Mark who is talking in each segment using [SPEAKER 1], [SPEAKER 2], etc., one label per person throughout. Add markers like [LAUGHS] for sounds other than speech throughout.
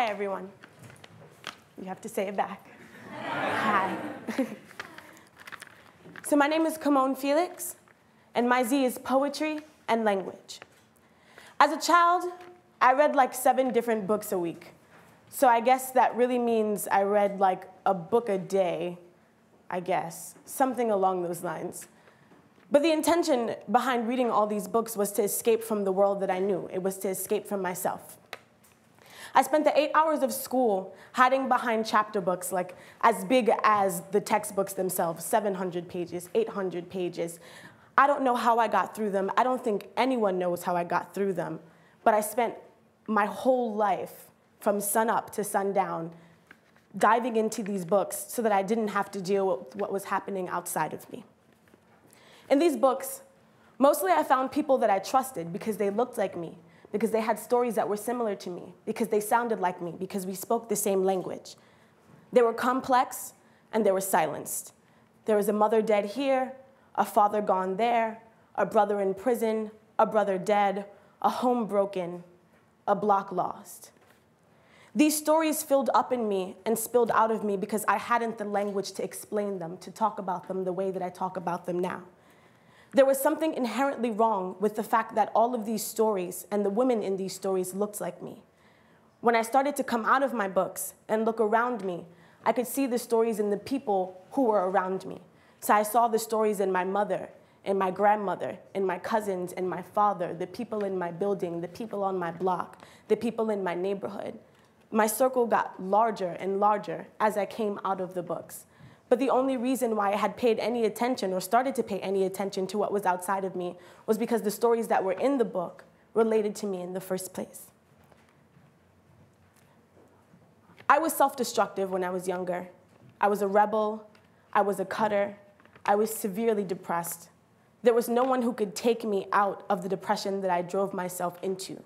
[SPEAKER 1] Hi, everyone. You have to say it back. Hi. [LAUGHS] so, my name is Camonghne Felix, and my Z is poetry and language. As a child, I read like seven different books a week. So, I guess that really means I read like a book a day, I guess, something along those lines. But the intention behind reading all these books was to escape from the world that I knew. It was to escape from myself. I spent the eight hours of school hiding behind chapter books, like as big as the textbooks themselves 700 pages, 800 pages. I don't know how I got through them. I don't think anyone knows how I got through them. But I spent my whole life from sunup to sundown diving into these books so that I didn't have to deal with what was happening outside of me. In these books, mostly I found people that I trusted because they looked like me, because they had stories that were similar to me, because they sounded like me, because we spoke the same language. They were complex and they were silenced. There was a mother dead here, a father gone there, a brother in prison, a brother dead, a home broken, a block lost. These stories filled up in me and spilled out of me because I hadn't the language to explain them, to talk about them the way that I talk about them now. There was something inherently wrong with the fact that all of these stories and the women in these stories looked like me. When I started to come out of my books and look around me, I could see the stories in the people who were around me. So I saw the stories in my mother, in my grandmother, in my cousins, in my father, the people in my building, the people on my block, the people in my neighborhood. My circle got larger and larger as I came out of the books. But the only reason why I had paid any attention or started to pay any attention to what was outside of me was because the stories that were in the book related to me in the first place. I was self destructive when I was younger. I was a rebel. I was a cutter. I was severely depressed. There was no one who could take me out of the depression that I drove myself into.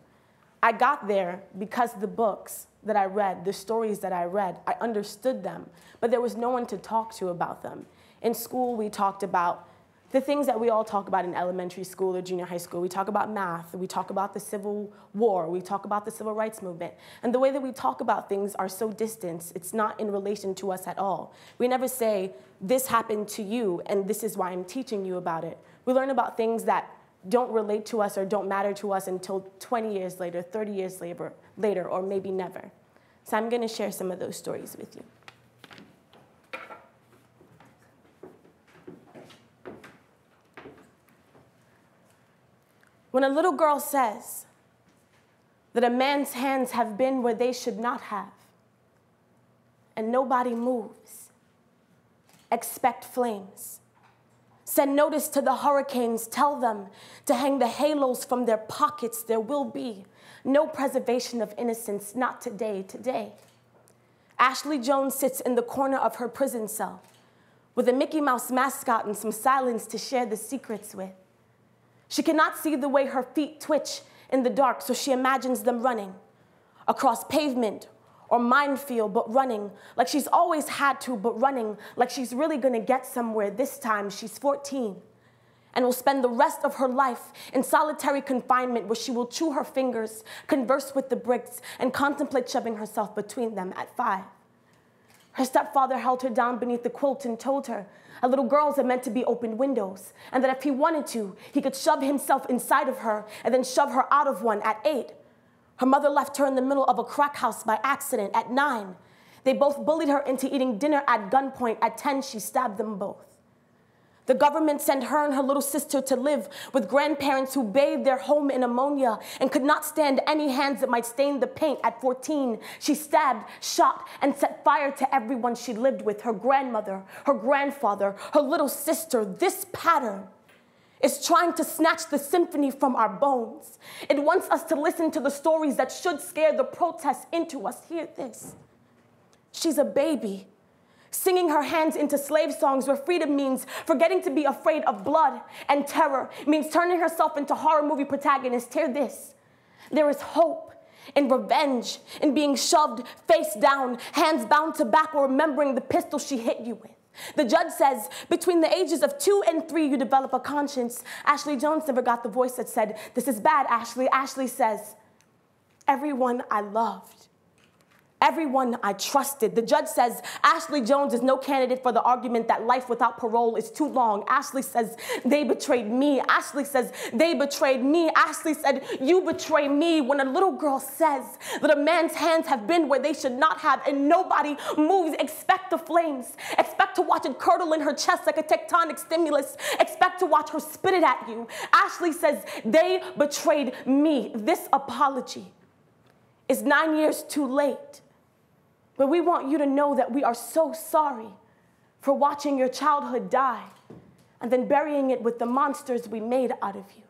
[SPEAKER 1] I got there because the books that I read, the stories that I read, I understood them, but there was no one to talk to about them. In school, we talked about the things that we all talk about in elementary school or junior high school. We talk about math, we talk about the Civil War, we talk about the Civil Rights Movement. And the way that we talk about things are so distant, it's not in relation to us at all. We never say, this happened to you, and this is why I'm teaching you about it. We learn about things that don't relate to us or don't matter to us until 20 years later, 30 years later, later or maybe never. So I'm going to share some of those stories with you. When a little girl says that a man's hands have been where they should not have, and nobody moves, expect flames. Send notice to the hurricanes, tell them to hang the halos from their pockets. There will be no preservation of innocence, not today, today. Ashley Jones sits in the corner of her prison cell with a Mickey Mouse mascot and some silence to share the secrets with. She cannot see the way her feet twitch in the dark, so she imagines them running across pavement or minefield, but running like she's always had to, but running like she's really gonna get somewhere this time. She's 14 and will spend the rest of her life in solitary confinement where she will chew her fingers, converse with the bricks, and contemplate shoving herself between them at five. Her stepfather held her down beneath the quilt and told her a little girls are meant to be open windows, and that if he wanted to, he could shove himself inside of her and then shove her out of one at eight. Her mother left her in the middle of a crack house by accident at nine. They both bullied her into eating dinner at gunpoint. At 10, she stabbed them both. The government sent her and her little sister to live with grandparents who bathed their home in ammonia and could not stand any hands that might stain the paint. At 14, she stabbed, shot, and set fire to everyone she lived with her grandmother, her grandfather, her little sister. This pattern is trying to snatch the symphony from our bones. It wants us to listen to the stories that should scare the protests into us. Hear this. She's a baby singing her hands into slave songs where freedom means forgetting to be afraid of blood and terror, means turning herself into horror movie protagonist. Hear this. There is hope in revenge, in being shoved face down, hands bound to back, or remembering the pistol she hit you with. The judge says between the ages of two and three, you develop a conscience. Ashley Jones never got the voice that said, This is bad, Ashley. Ashley says, Everyone I loved everyone I trusted. The judge says Ashley Jones is no candidate for the argument that life without parole is too long. Ashley says they betrayed me. Ashley says they betrayed me. Ashley said, You betray me. When a little girl says that a man's hands have been where they should not have and nobody moves, expect the flames. Expect to watch it curdle in her chest like a tectonic stimulus. Expect to watch her spit it at you. Ashley says they betrayed me. This apology is nine years too late. But we want you to know that we are so sorry for watching your childhood die and then burying it with the monsters we made out of you.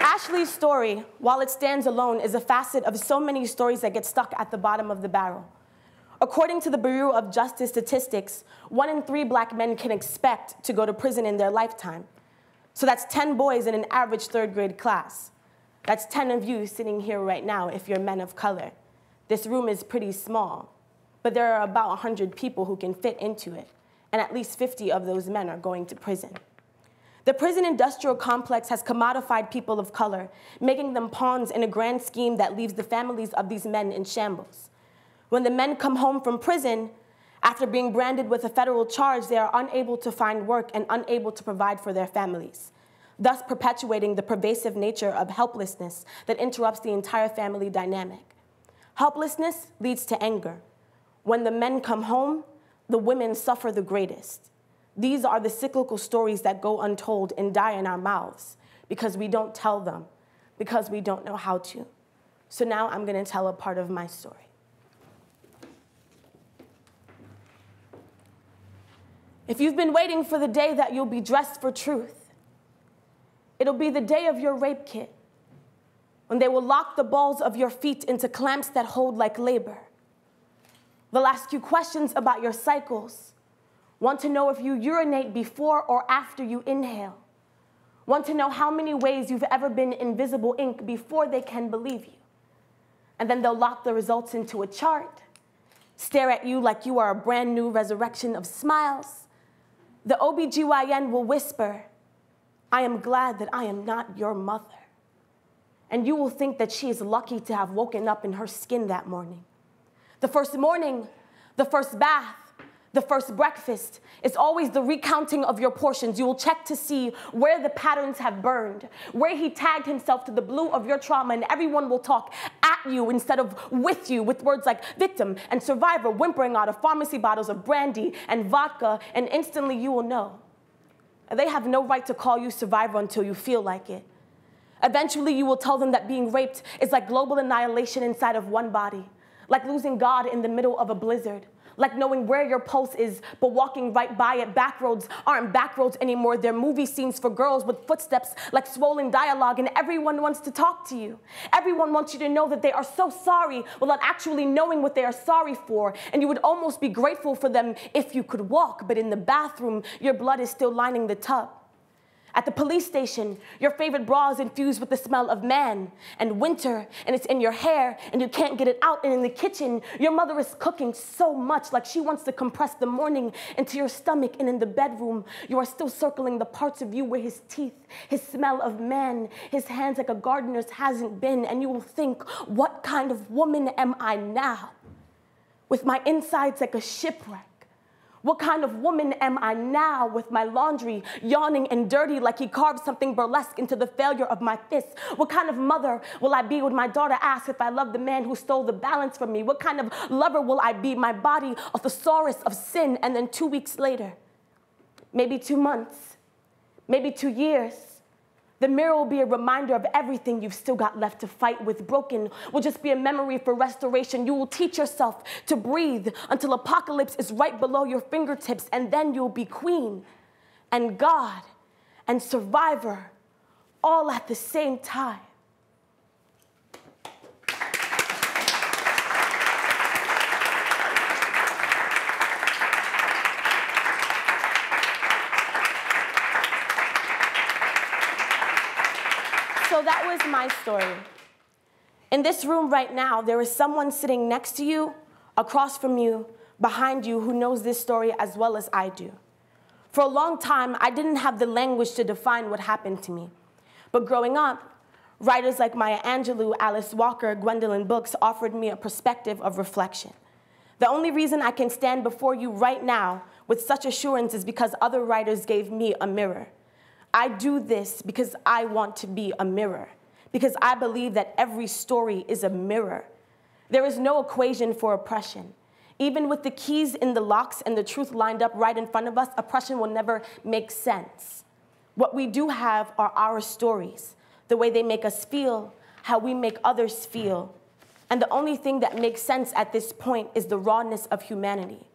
[SPEAKER 1] Ashley's story, while it stands alone, is a facet of so many stories that get stuck at the bottom of the barrel. According to the Bureau of Justice statistics, one in three black men can expect to go to prison in their lifetime. So that's 10 boys in an average third grade class. That's 10 of you sitting here right now if you're men of color. This room is pretty small, but there are about 100 people who can fit into it, and at least 50 of those men are going to prison. The prison industrial complex has commodified people of color, making them pawns in a grand scheme that leaves the families of these men in shambles. When the men come home from prison, after being branded with a federal charge, they are unable to find work and unable to provide for their families, thus perpetuating the pervasive nature of helplessness that interrupts the entire family dynamic. Helplessness leads to anger. When the men come home, the women suffer the greatest. These are the cyclical stories that go untold and die in our mouths because we don't tell them, because we don't know how to. So now I'm going to tell a part of my story. If you've been waiting for the day that you'll be dressed for truth, it'll be the day of your rape kit, when they will lock the balls of your feet into clamps that hold like labor. They'll ask you questions about your cycles, want to know if you urinate before or after you inhale, want to know how many ways you've ever been invisible ink before they can believe you. And then they'll lock the results into a chart, stare at you like you are a brand new resurrection of smiles the OBGYN will whisper, I am glad that I am not your mother. And you will think that she is lucky to have woken up in her skin that morning. The first morning, the first bath, the first breakfast. It's always the recounting of your portions. You will check to see where the patterns have burned, where he tagged himself to the blue of your trauma, and everyone will talk you instead of with you with words like victim and survivor, whimpering out of pharmacy bottles of brandy and vodka, and instantly you will know. They have no right to call you survivor until you feel like it. Eventually, you will tell them that being raped is like global annihilation inside of one body, like losing God in the middle of a blizzard like knowing where your pulse is, but walking right by it. Backroads aren't backroads anymore. They're movie scenes for girls with footsteps like swollen dialogue, and everyone wants to talk to you. Everyone wants you to know that they are so sorry without actually knowing what they are sorry for. And you would almost be grateful for them if you could walk, but in the bathroom, your blood is still lining the tub. At the police station, your favorite bra is infused with the smell of man and winter, and it's in your hair, and you can't get it out. And in the kitchen, your mother is cooking so much, like she wants to compress the morning into your stomach. And in the bedroom, you are still circling the parts of you where his teeth, his smell of man, his hands like a gardener's hasn't been. And you will think, what kind of woman am I now? With my insides like a shipwreck what kind of woman am I now with my laundry yawning and dirty like he carved something burlesque into the failure of my fist? What kind of mother will I be when my daughter asks if I love the man who stole the balance from me? What kind of lover will I be? My body a thesaurus of sin, and then two weeks later, maybe two months, maybe two years, the mirror will be a reminder of everything you've still got left to fight with. Broken will just be a memory for restoration. You will teach yourself to breathe until apocalypse is right below your fingertips, and then you'll be queen and God and survivor all at the same time. That my story. In this room right now, there is someone sitting next to you, across from you, behind you who knows this story as well as I do. For a long time, I didn't have the language to define what happened to me. But growing up, writers like Maya Angelou, Alice Walker, Gwendolyn Brooks offered me a perspective of reflection. The only reason I can stand before you right now with such assurance is because other writers gave me a mirror. I do this because I want to be a mirror, because I believe that every story is a mirror. There is no equation for oppression. Even with the keys in the locks and the truth lined up right in front of us, oppression will never make sense. What we do have are our stories, the way they make us feel, how we make others feel. And the only thing that makes sense at this point is the rawness of humanity.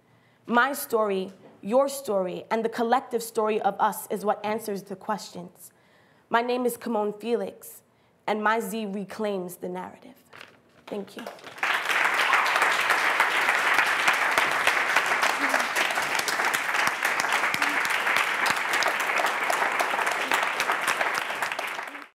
[SPEAKER 1] My story, your story, and the collective story of us is what answers the questions. My name is Camonghne Felix, and my Z reclaims the narrative. Thank you.